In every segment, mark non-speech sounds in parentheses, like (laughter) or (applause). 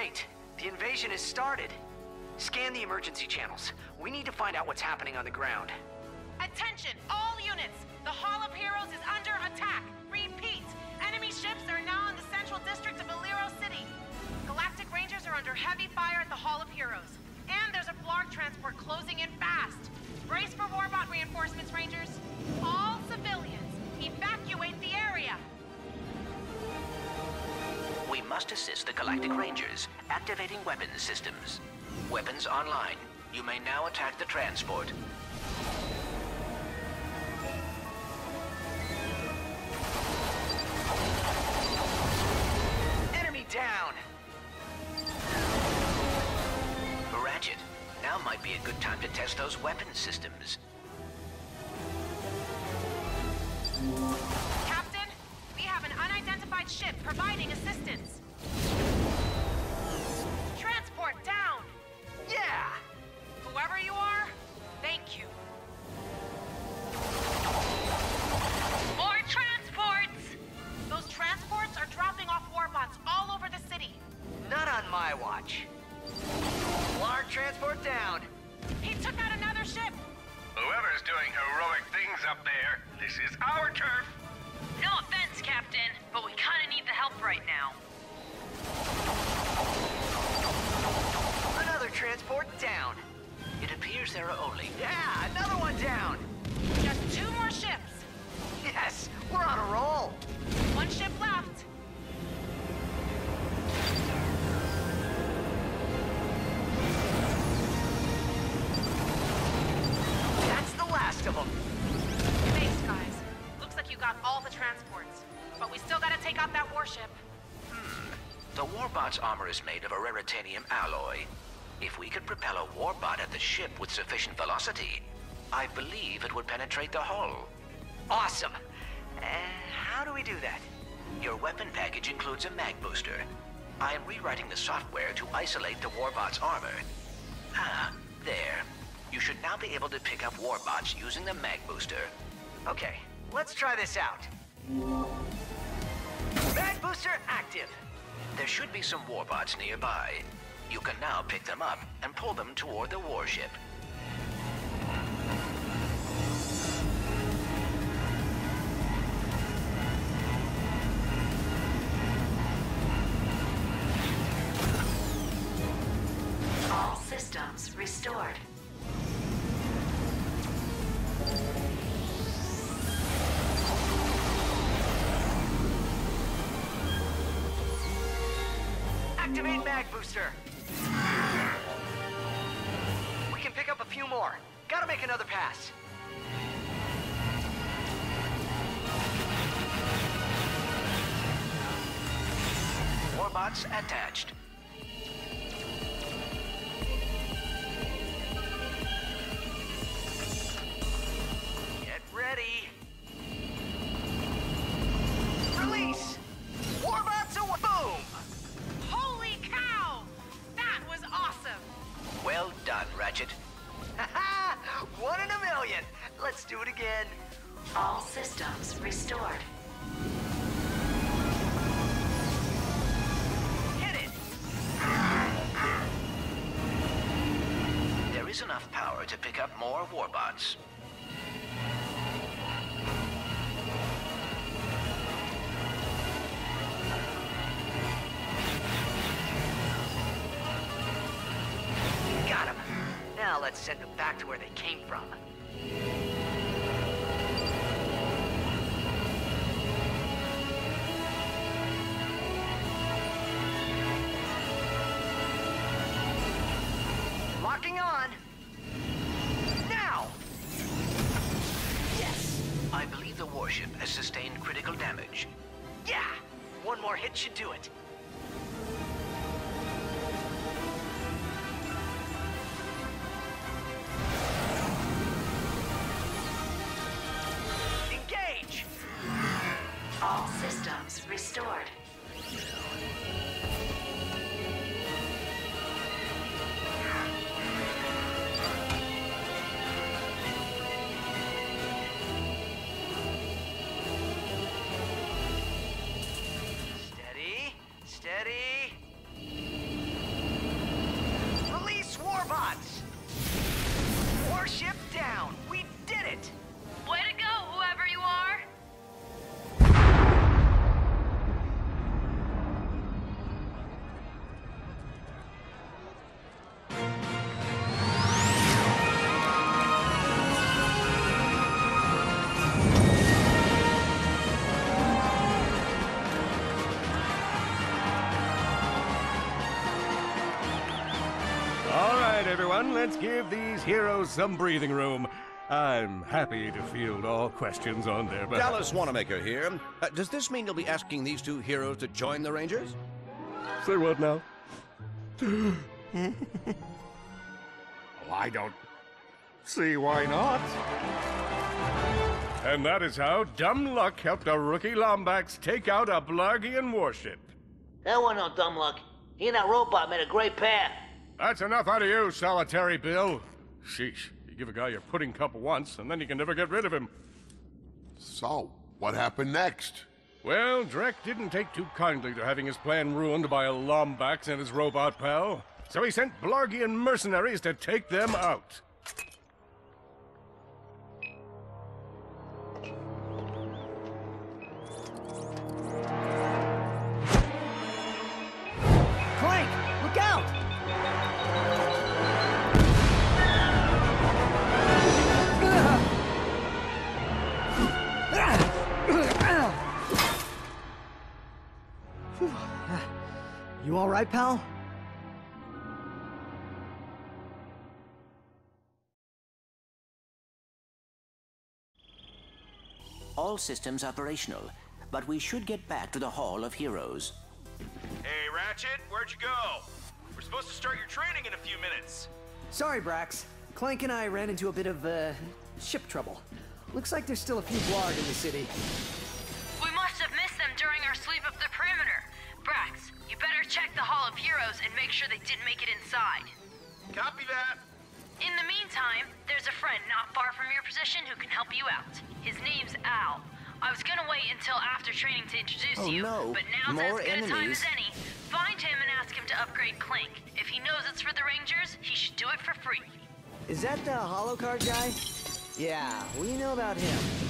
late. The invasion has started. Scan the emergency channels. We need to find out what's happening on the ground. Attention, all units! The Hall of Heroes is under attack! Repeat! Enemy ships are now in the central district of Aleero City. Galactic Rangers are under heavy fire at the Hall of Heroes. And there's a Blarg transport closing in fast. Brace for Warbot reinforcements, Rangers. All civilians, evacuate the area! Must assist the Galactic Rangers, activating weapons systems. Weapons online. You may now attack the transport. Enemy down! Ratchet, now might be a good time to test those weapons systems. Ship providing assistance. Is made of a raritanium alloy. If we could propel a Warbot at the ship with sufficient velocity, I believe it would penetrate the hull. Awesome. Uh, how do we do that? Your weapon package includes a mag booster. I am rewriting the software to isolate the Warbot's armor. Ah, there. You should now be able to pick up Warbots using the mag booster. Okay, let's try this out. Mag booster active. There should be some Warbots nearby. You can now pick them up and pull them toward the warship. All systems restored. Mag booster. We can pick up a few more. Gotta make another pass. Warbots attached. Let's send them back to where they came from. Locking on. Let's give these heroes some breathing room. I'm happy to field all questions on their behalf. Dallas Wanamaker here. Uh, does this mean you'll be asking these two heroes to join the Rangers? Say what now? I don't see why not. And that is how dumb luck helped a rookie Lombax take out a Blargian warship. That wasn't no dumb luck. He and that robot made a great pair. That's enough out of you, solitary Bill. Sheesh, you give a guy your pudding cup once, and then you can never get rid of him. So, what happened next? Well, Drek didn't take too kindly to having his plan ruined by a Lombax and his robot pal, so he sent Blargian mercenaries to take them out. (sighs) You all right, pal? All systems operational, but we should get back to the Hall of Heroes. Hey, Ratchet, where'd you go? We're supposed to start your training in a few minutes. Sorry, Brax. Clank and I ran into a bit of, uh, ship trouble. Looks like there's still a few Blarg in the city. Make sure they didn't make it inside. Copy that. In the meantime, there's a friend not far from your position who can help you out. His name's Al. I was gonna wait until after training to introduce Oh, you, no. but now's More as good a time as any. Find him and ask him to upgrade Clink. If he knows it's for the Rangers, he should do it for free. Is that the holocard guy? Yeah, we know about him.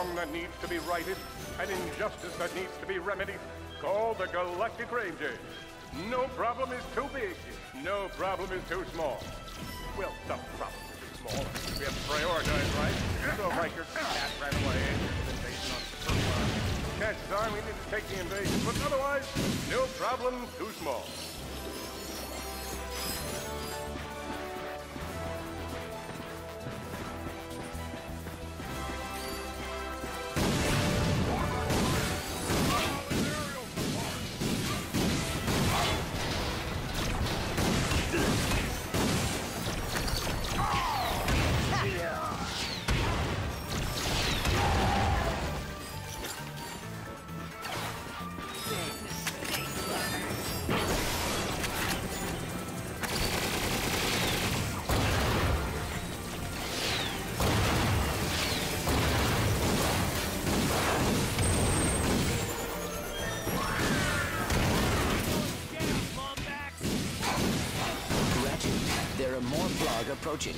Wrong that needs to be righted, an injustice that needs to be remedied. Call the Galactic Rangers. No problem is too big. No problem is too small. Well, the problem are too small. We have to prioritize, right? So Riker cat ran away. Invasion on. Chances are we need to take the invasion, but otherwise, no problem too small. Approaching.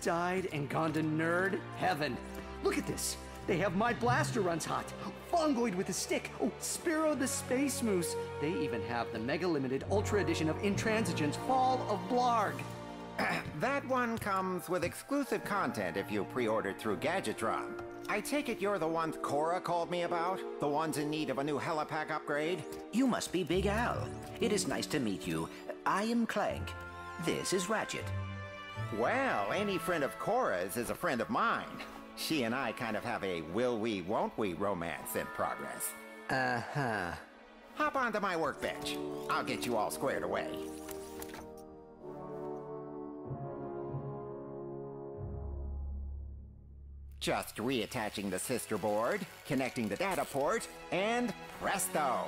Died and gone to nerd heaven. Look at this. They have my blaster runs hot. Fongoid with a stick. Oh, Spiro the Space Moose. They even have the Mega Limited Ultra Edition of Intransigence Fall of Blarg. (clears throat) that one comes with exclusive content if you pre-ordered through Gadgetron. I take it you're the ones Cora called me about? The ones in need of a new helipack upgrade? You must be Big Al. It is nice to meet you. I am Clank. This is Ratchet. Well, any friend of Cora's is a friend of mine. She and I kind of have a will we, won't we romance in progress. Uh huh. Hop onto my workbench. I'll get you all squared away. Just reattaching the sister board, connecting the data port, and presto!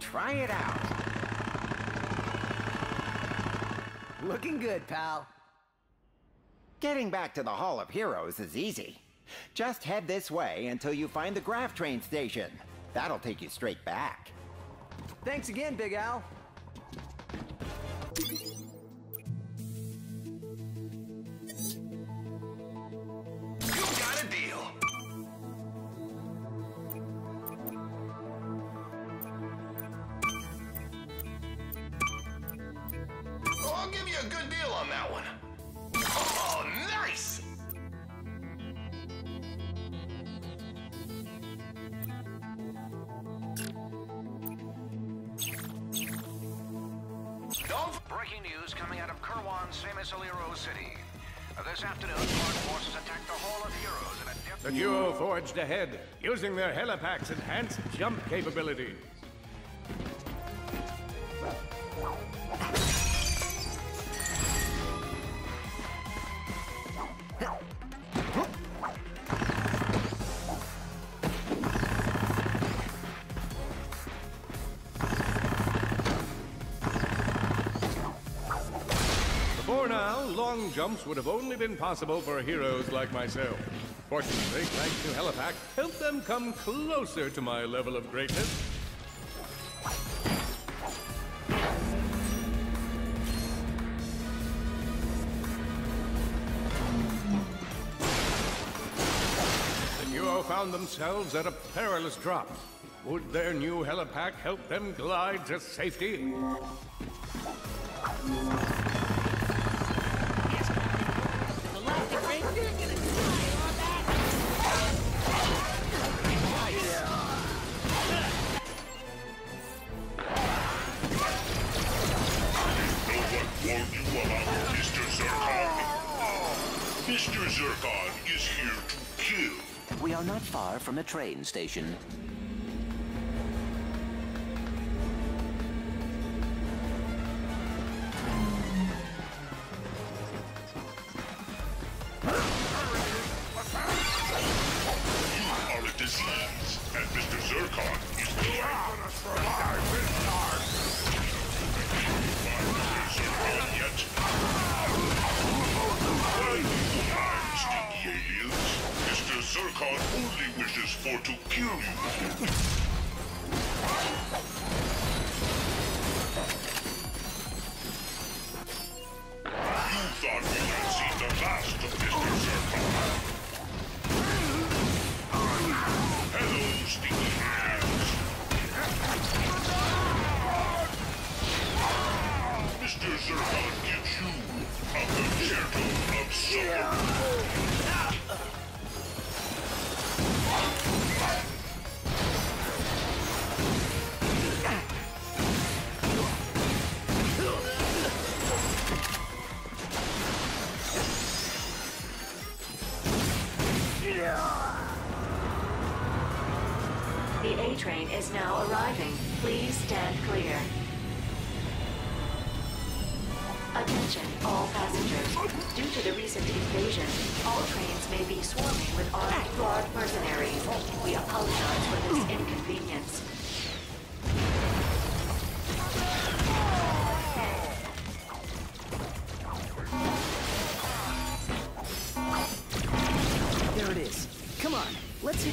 Try it out. Looking good, pal. Getting back to the Hall of Heroes is easy. Just head this way until you find the Grav train station. That'll take you straight back. Thanks again, Big Al. Breaking news coming out of Kerwan's famous Aleero City. This afternoon, Guard forces attacked the Hall of Heroes in a. The duo forged ahead, using their helipack's enhanced jump capabilities. Before now, long jumps would have only been possible for heroes like myself. Fortunately, thanks to Helipack, helped them come closer to my level of greatness. The duo found themselves at a perilous drop. Would their new helipack help them glide to safety? Mr. Zurkon is here to kill. We are not far from the train station.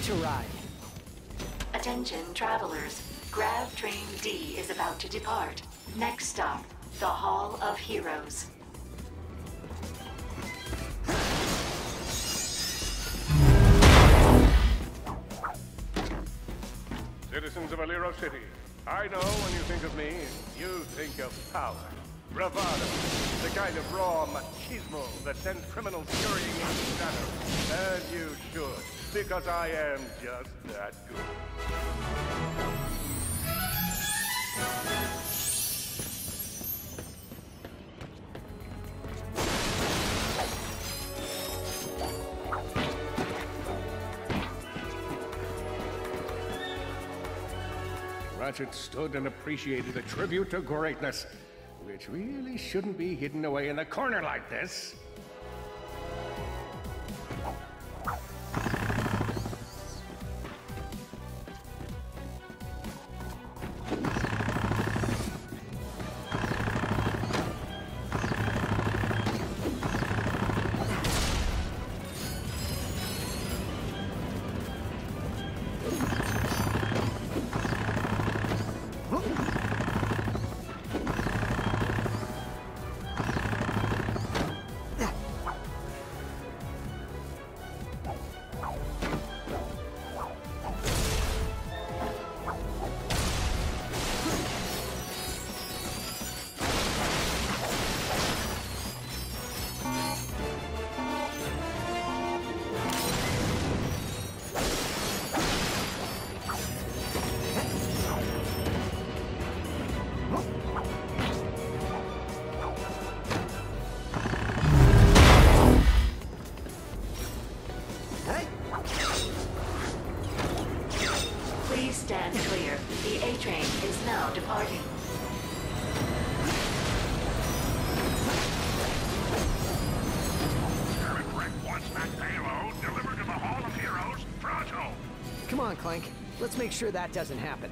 There it is. Come on, let's hitch a ride. Attention travelers. Grav Train D is about to depart. Next stop, the Hall of Heroes. Citizens of Aleero City, I know when you think of me, you think of power, bravado, the kind of raw machismo that sends criminals scurrying into shadows. And you should, because I am just that good. Ratchet stood and appreciated a tribute to greatness, which really shouldn't be hidden away in a corner like this. Make sure that doesn't happen.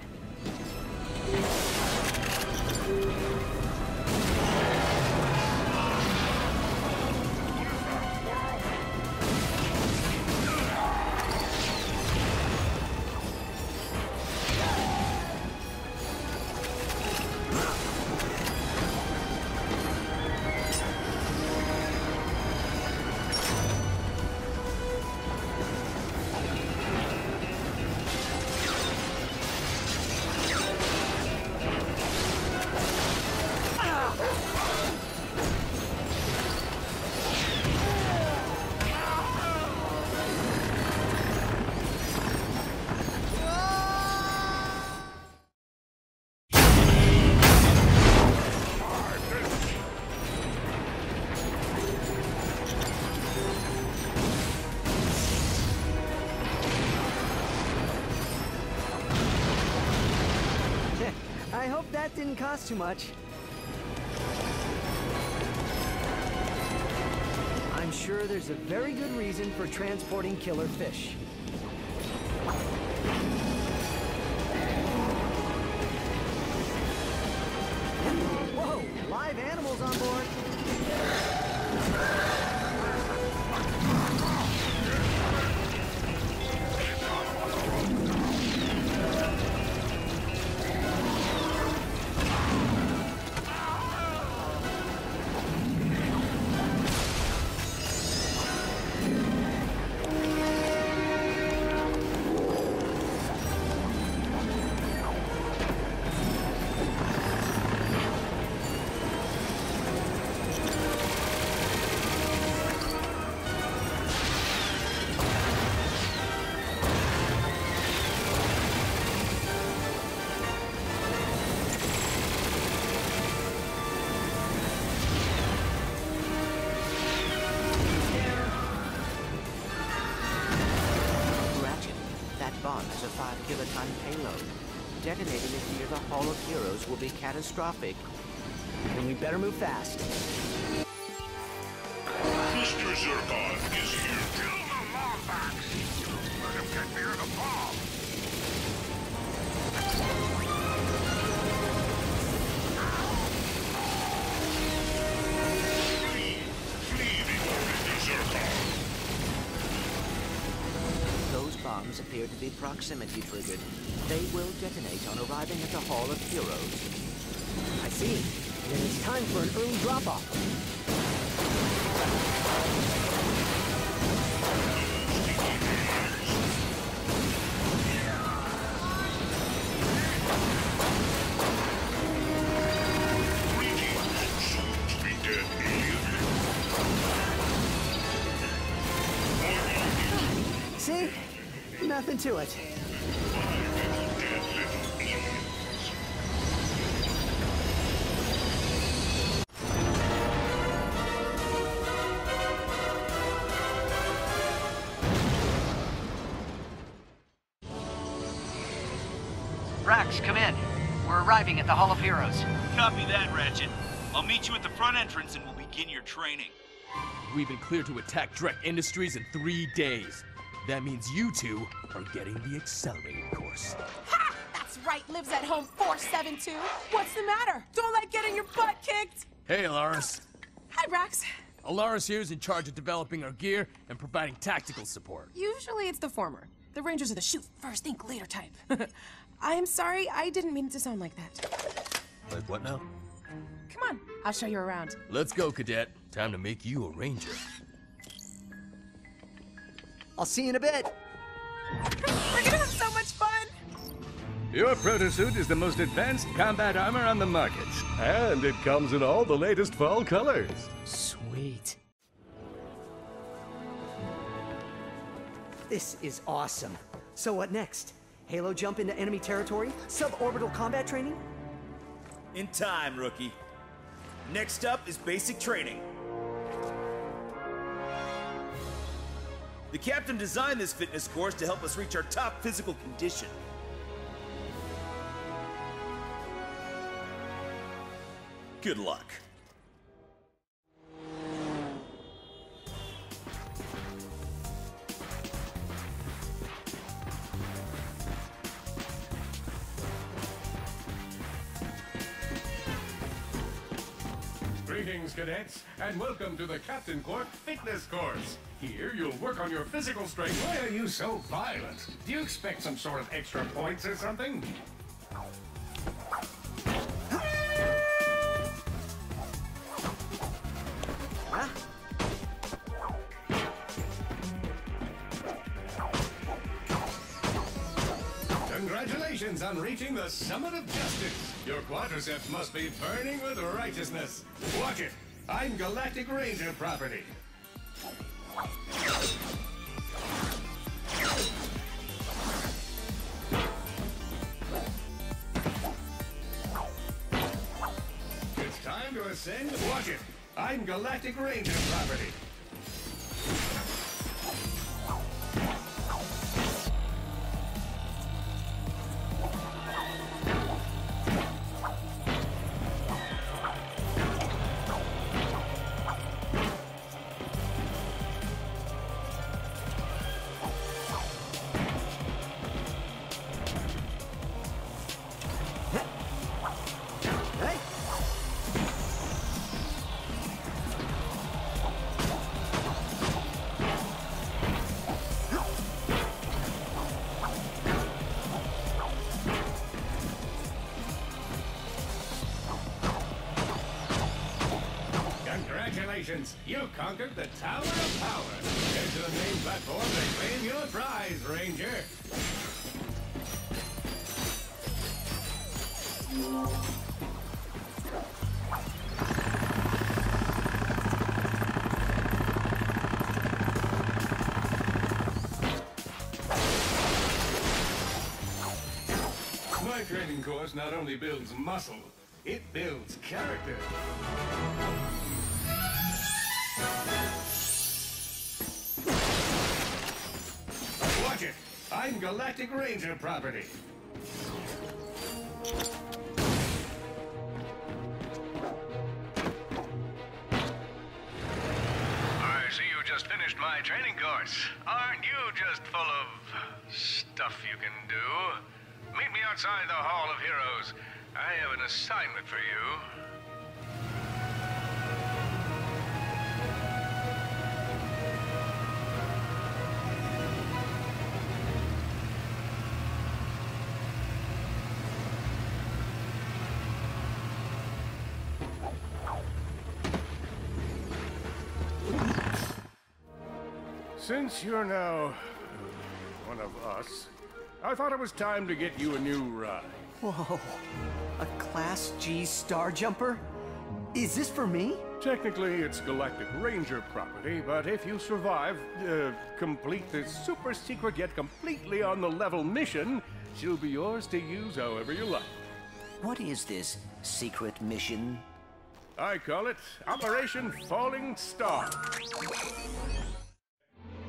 Hope that didn't cost too much. I'm sure there's a very good reason for transporting killer fish. Whoa! Live animals on board! Has a 5 kiloton payload. Detonating it near the Hall of Heroes will be catastrophic. And we better move fast. Mr. Zurkon is here. Kill the Lombax. Let him get near the bomb. Appear to be proximity triggered. They will detonate on arriving at the Hall of Heroes. I see. Then it's time for an early drop-off. Nothing to it. Rax, come in. We're arriving at the Hall of Heroes. Copy that, Ratchet. I'll meet you at the front entrance and we'll begin your training. We've been cleared to attack Drek Industries in three days. That means you two are getting the accelerated course. Ha! That's right, lives at home 472. What's the matter? Don't like getting your butt kicked. Hey, Elaris. Hi, Brax. Elaris here is in charge of developing our gear and providing tactical support. Usually it's the former. The Rangers are the shoot first, think later type. (laughs) I am sorry, I didn't mean it to sound like that. Like what now? Come on, I'll show you around. Let's go, Cadet. Time to make you a ranger. I'll see you in a bit. We're gonna have so much fun. Your protosuit is the most advanced combat armor on the market. And it comes in all the latest fall colors. Sweet. This is awesome. So what next? Halo jump into enemy territory? Suborbital combat training? In time, rookie. Next up is basic training. The captain designed this fitness course to help us reach our top physical condition. Good luck. Cadets, and welcome to the Captain Quark Fitness Course. Here, you'll work on your physical strength. Why are you so violent? Do you expect some sort of extra points or something? Congratulations on reaching the summit of justice. Your quadriceps must be burning with righteousness. Watch it. I'm Galactic Ranger property. It's time to ascend. Watch it. I'm Galactic Ranger property. Congratulations! You conquered the Tower of Power. Head to the main platform and claim your prize, Ranger. My training course not only builds muscle, it builds character. Watch it! I'm Galactic Ranger property. I see you just finished my training course. Aren't you just full of stuff you can do? Meet me outside the Hall of Heroes. I have an assignment for you. Since you're now uh, one of us, I thought it was time to get you a new ride. Whoa. A Class G Star Jumper? Is this for me? Technically, it's Galactic Ranger property, but if you survive, uh, complete this super secret yet completely on the level mission, she'll be yours to use however you like. What is this secret mission? I call it Operation Falling Star.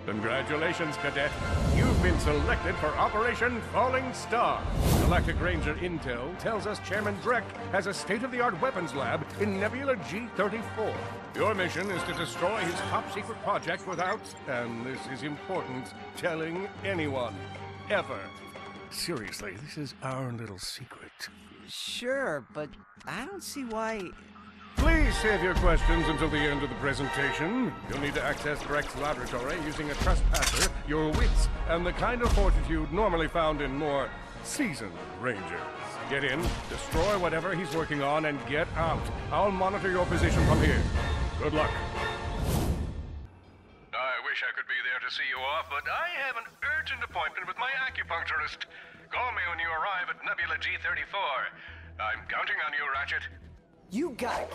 Congratulations, Cadet. You've been selected for Operation Falling Star. Galactic Ranger Intel tells us Chairman Drek has a state-of-the-art weapons lab in Nebula G-34. Your mission is to destroy his top-secret project without, and this is important, telling anyone. Ever. Seriously, this is our little secret. Sure, but I don't see why. Please save your questions until the end of the presentation. You'll need to access Drek's laboratory using a trespasser, your wits, and the kind of fortitude normally found in more seasoned rangers. Get in, destroy whatever he's working on, and get out. I'll monitor your position from here. Good luck. I wish I could be there to see you off, but I have an urgent appointment with my acupuncturist. Call me when you arrive at Nebula G34. I'm counting on you, Ratchet. You got it.